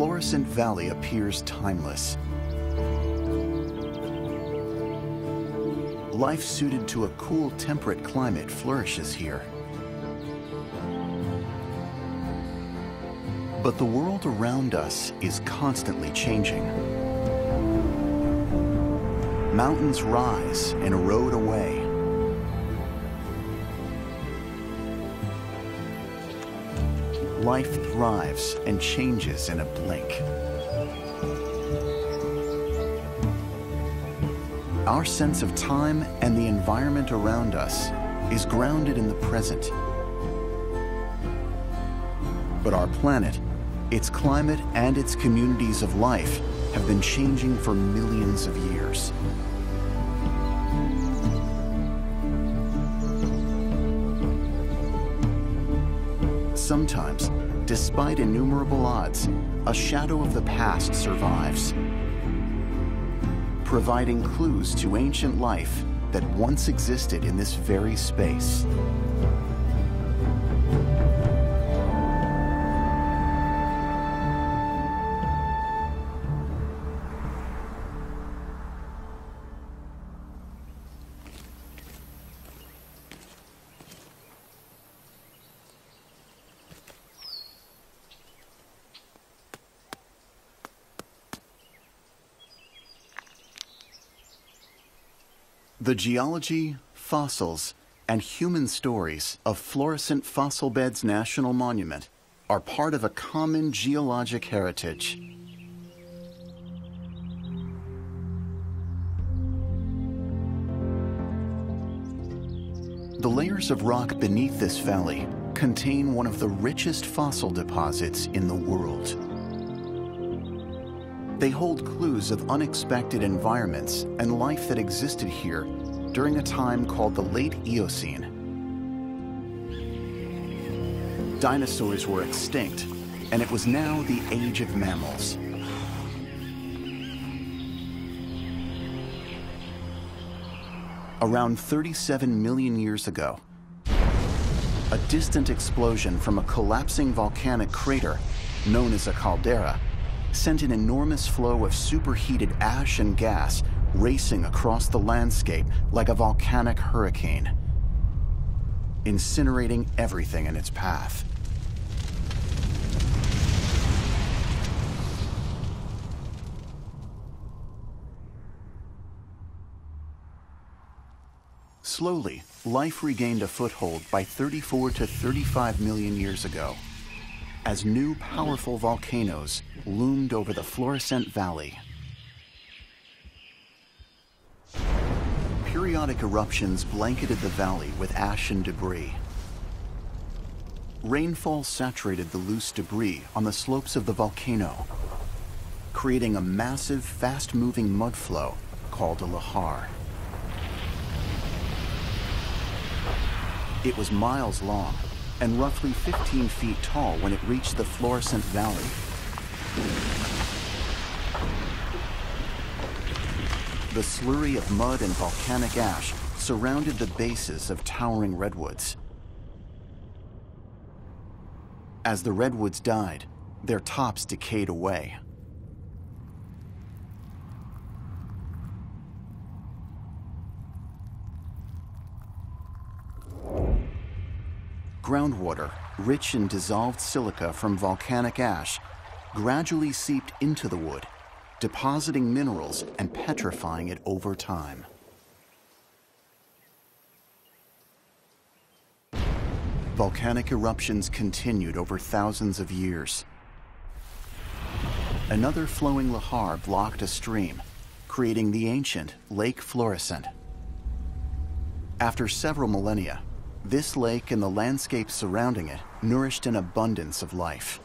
Florissant Valley appears timeless. Life suited to a cool, temperate climate flourishes here. But the world around us is constantly changing. Mountains rise and erode away. Life thrives and changes in a blink. Our sense of time and the environment around us is grounded in the present. But our planet, its climate and its communities of life have been changing for millions of years. Sometimes, despite innumerable odds, a shadow of the past survives, providing clues to ancient life that once existed in this very space. The geology, fossils, and human stories of Florissant Fossil Beds National Monument are part of a common geologic heritage. The layers of rock beneath this valley contain one of the richest fossil deposits in the world. They hold clues of unexpected environments and life that existed here during a time called the Late Eocene. Dinosaurs were extinct, and it was now the age of mammals. Around 37 million years ago, a distant explosion from a collapsing volcanic crater, known as a caldera, sent an enormous flow of superheated ash and gas racing across the landscape like a volcanic hurricane, incinerating everything in its path. Slowly, life regained a foothold by 34 to 35 million years ago as new powerful volcanoes loomed over the Florissant Valley. Periodic eruptions blanketed the valley with ash and debris. Rainfall saturated the loose debris on the slopes of the volcano, creating a massive, fast-moving mudflow called a lahar. It was miles long and roughly 15 feet tall when it reached the Florissant Valley. The slurry of mud and volcanic ash surrounded the bases of towering redwoods. As the redwoods died, their tops decayed away. Groundwater, rich in dissolved silica from volcanic ash, gradually seeped into the wood, depositing minerals and petrifying it over time. Volcanic eruptions continued over thousands of years. Another flowing lahar blocked a stream, creating the ancient Lake Florissant. After several millennia, this lake and the landscape surrounding it nourished an abundance of life.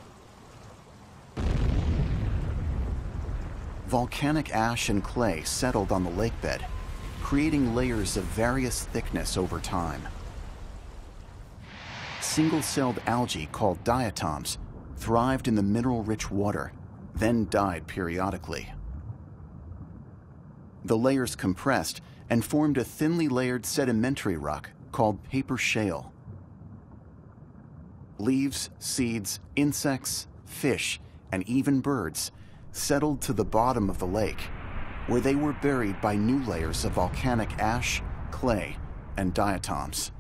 Volcanic ash and clay settled on the lakebed, creating layers of various thickness over time. Single-celled algae called diatoms thrived in the mineral-rich water, then died periodically. The layers compressed and formed a thinly layered sedimentary rock called paper shale. Leaves, seeds, insects, fish, and even birds settled to the bottom of the lake, where they were buried by new layers of volcanic ash, clay, and diatoms.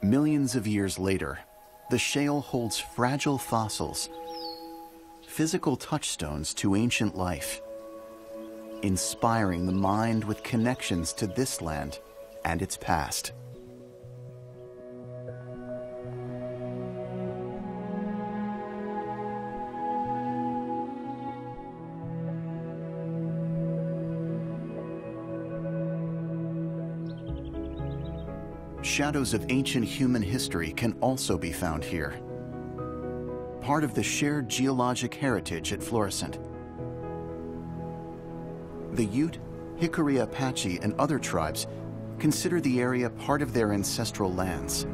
Millions of years later, the shale holds fragile fossils, physical touchstones to ancient life, inspiring the mind with connections to this land and its past. shadows of ancient human history can also be found here. Part of the shared geologic heritage at Florissant. The Ute, Jicarilla Apache, and other tribes consider the area part of their ancestral lands.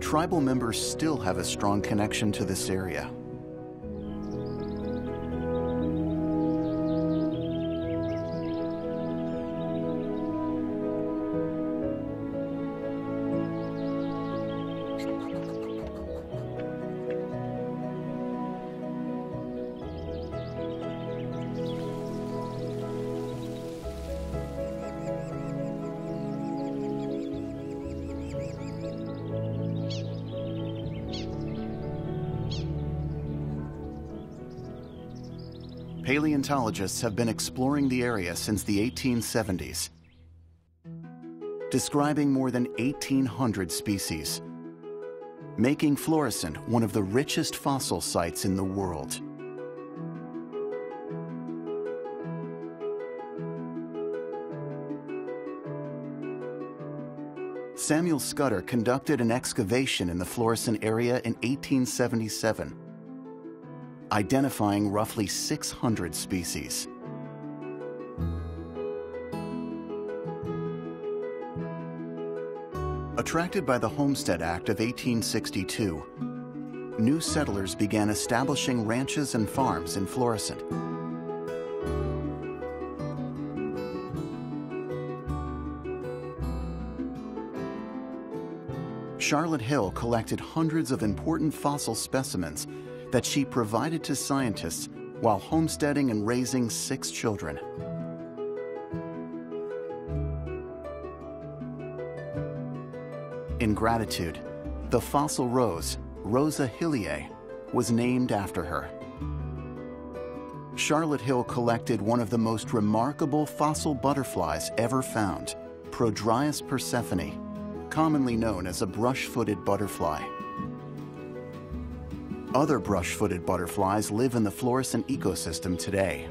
Tribal members still have a strong connection to this area. Paleontologists have been exploring the area since the 1870s, describing more than 1,800 species, making Florissant one of the richest fossil sites in the world. Samuel Scudder conducted an excavation in the Florissant area in 1877 identifying roughly 600 species. Attracted by the Homestead Act of 1862, new settlers began establishing ranches and farms in Florissant. Charlotte Hill collected hundreds of important fossil specimens that she provided to scientists while homesteading and raising six children. In gratitude, the fossil rose, Rosa hilliae, was named after her. Charlotte Hill collected one of the most remarkable fossil butterflies ever found, Prodryas persephone, commonly known as a brush-footed butterfly. Other brush-footed butterflies live in the Florissant ecosystem today.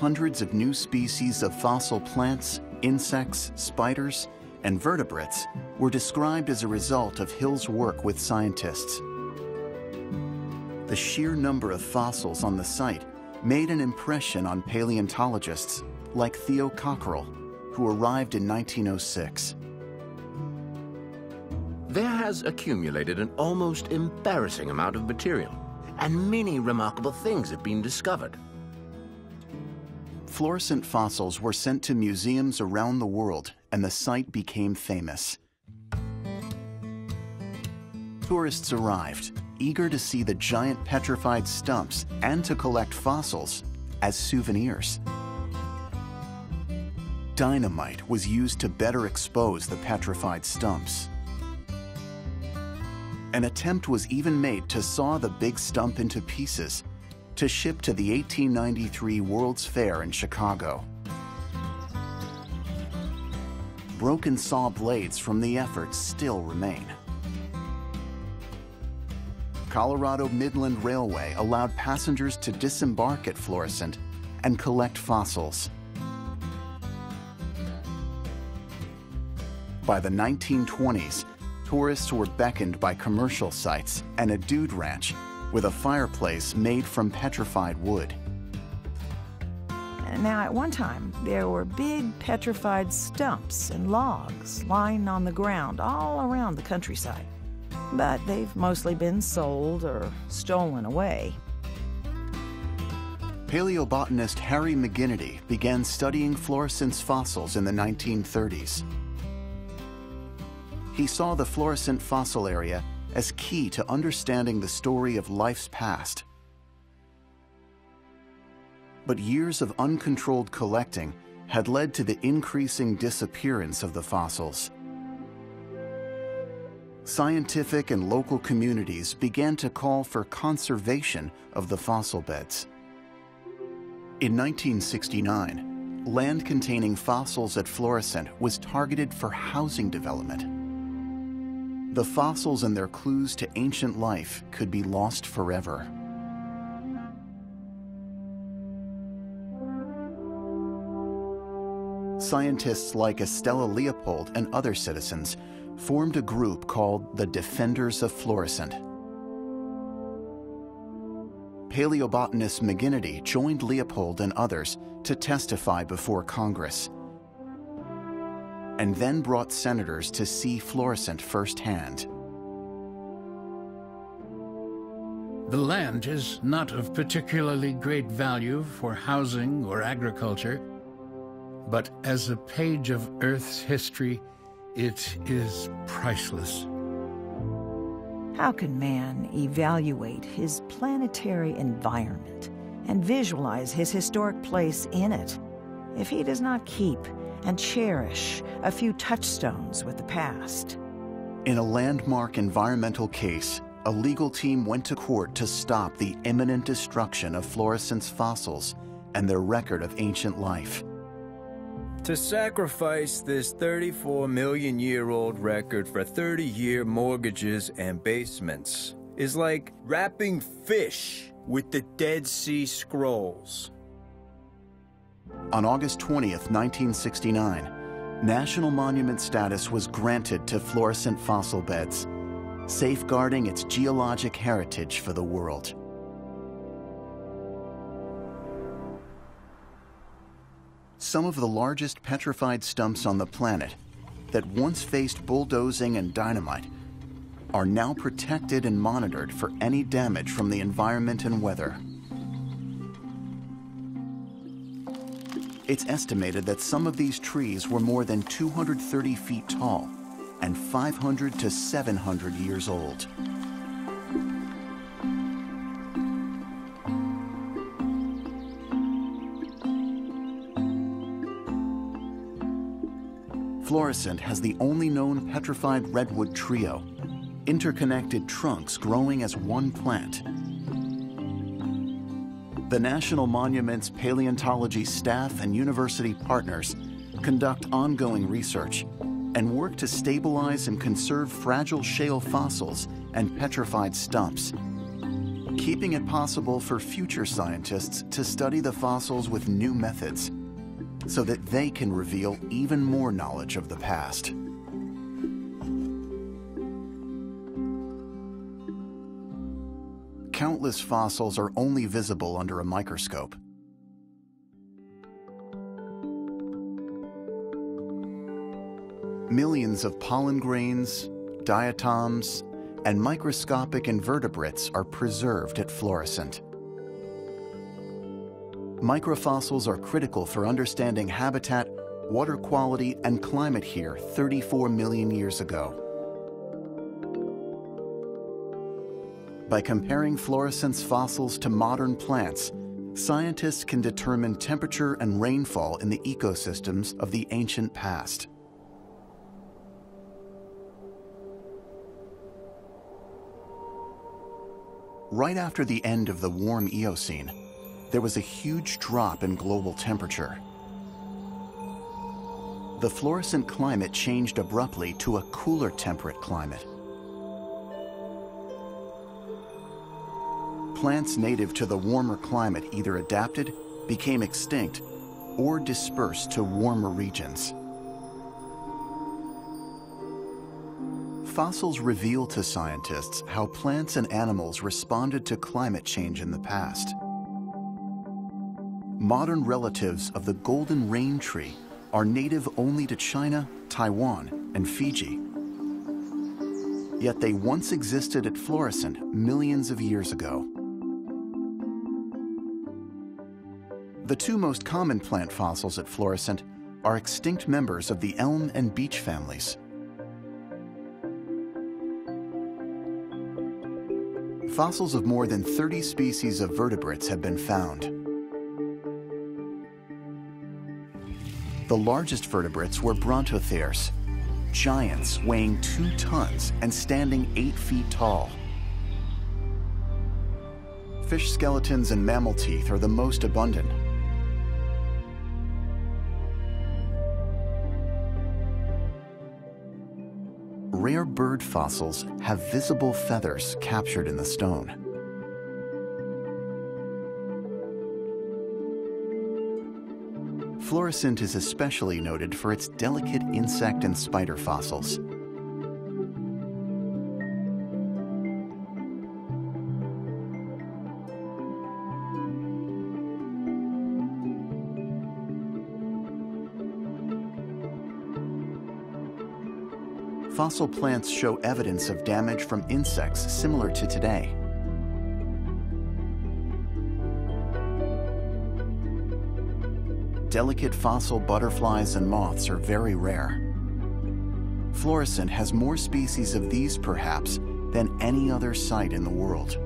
Hundreds of new species of fossil plants, insects, spiders, and vertebrates were described as a result of Hill's work with scientists. The sheer number of fossils on the site made an impression on paleontologists like Theo Cockerell, who arrived in 1906 there has accumulated an almost embarrassing amount of material, and many remarkable things have been discovered. Florissant fossils were sent to museums around the world, and the site became famous. Tourists arrived, eager to see the giant petrified stumps and to collect fossils as souvenirs. Dynamite was used to better expose the petrified stumps. An attempt was even made to saw the big stump into pieces to ship to the 1893 World's Fair in Chicago. Broken saw blades from the effort still remain. Colorado Midland Railway allowed passengers to disembark at Florissant and collect fossils. By the 1920s, tourists were beckoned by commercial sites and a dude ranch with a fireplace made from petrified wood. Now, at one time, there were big petrified stumps and logs lying on the ground all around the countryside. But they've mostly been sold or stolen away. Paleobotanist Harry MacGinitie began studying Florissant's fossils in the 1930s. He saw the Florissant fossil area as key to understanding the story of life's past. But years of uncontrolled collecting had led to the increasing disappearance of the fossils. Scientific and local communities began to call for conservation of the fossil beds. In 1969, land containing fossils at Florissant was targeted for housing development. The fossils and their clues to ancient life could be lost forever. Scientists like Estella Leopold and other citizens formed a group called the Defenders of Florissant. Paleobotanist MacGinitie joined Leopold and others to testify before Congress, and then brought senators to see Florissant firsthand. The land is not of particularly great value for housing or agriculture but as a page of Earth's history, it is priceless. How can man evaluate his planetary environment and visualize his historic place in it if he does not keep and cherish a few touchstones with the past? In a landmark environmental case, a legal team went to court to stop the imminent destruction of Florissant's fossils and their record of ancient life. To sacrifice this 34 million year old record for 30 year mortgages and basements is like wrapping fish with the Dead Sea Scrolls. On August 20th, 1969, national monument status was granted to Florissant fossil beds, safeguarding its geologic heritage for the world. some of the largest petrified stumps on the planet that once faced bulldozing and dynamite are now protected and monitored for any damage from the environment and weather. It's estimated that some of these trees were more than 230 feet tall and 500 to 700 years old. Florissant has the only known petrified redwood trio, interconnected trunks growing as one plant. The National Monuments paleontology staff and university partners conduct ongoing research and work to stabilize and conserve fragile shale fossils and petrified stumps, keeping it possible for future scientists to study the fossils with new methods so that they can reveal even more knowledge of the past. Countless fossils are only visible under a microscope. Millions of pollen grains, diatoms, and microscopic invertebrates are preserved at Florissant microfossils are critical for understanding habitat, water quality, and climate here 34 million years ago. By comparing Florissant's fossils to modern plants, scientists can determine temperature and rainfall in the ecosystems of the ancient past. Right after the end of the warm Eocene, there was a huge drop in global temperature. The Florissant climate changed abruptly to a cooler temperate climate. Plants native to the warmer climate either adapted, became extinct, or dispersed to warmer regions. Fossils reveal to scientists how plants and animals responded to climate change in the past modern relatives of the golden rain tree are native only to China, Taiwan, and Fiji. Yet they once existed at Florissant millions of years ago. The two most common plant fossils at Florissant are extinct members of the elm and beech families. Fossils of more than 30 species of vertebrates have been found. The largest vertebrates were brontotheres, giants weighing two tons and standing eight feet tall. Fish skeletons and mammal teeth are the most abundant, bird fossils have visible feathers captured in the stone. Florissant is especially noted for its delicate insect and spider fossils. Fossil plants show evidence of damage from insects similar to today. delicate fossil butterflies and moths are very rare. Florissant has more species of these, perhaps, than any other site in the world.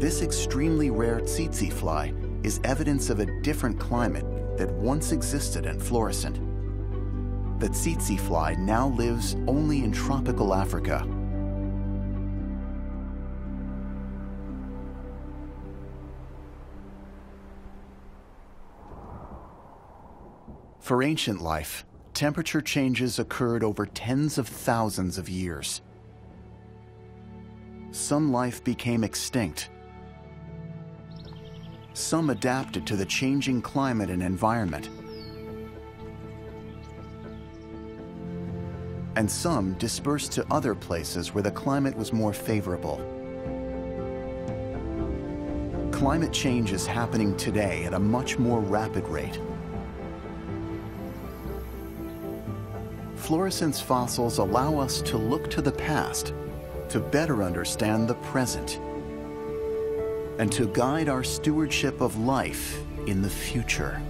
This extremely rare tsetse fly is evidence of a different climate that once existed in Florissant. The tsetse fly now lives only in tropical Africa For ancient life, temperature changes occurred over tens of thousands of years. Some life became extinct. Some adapted to the changing climate and environment. And some dispersed to other places where the climate was more favorable. Climate change is happening today at a much more rapid rate. Florissant's fossils allow us to look to the past to better understand the present and to guide our stewardship of life in the future.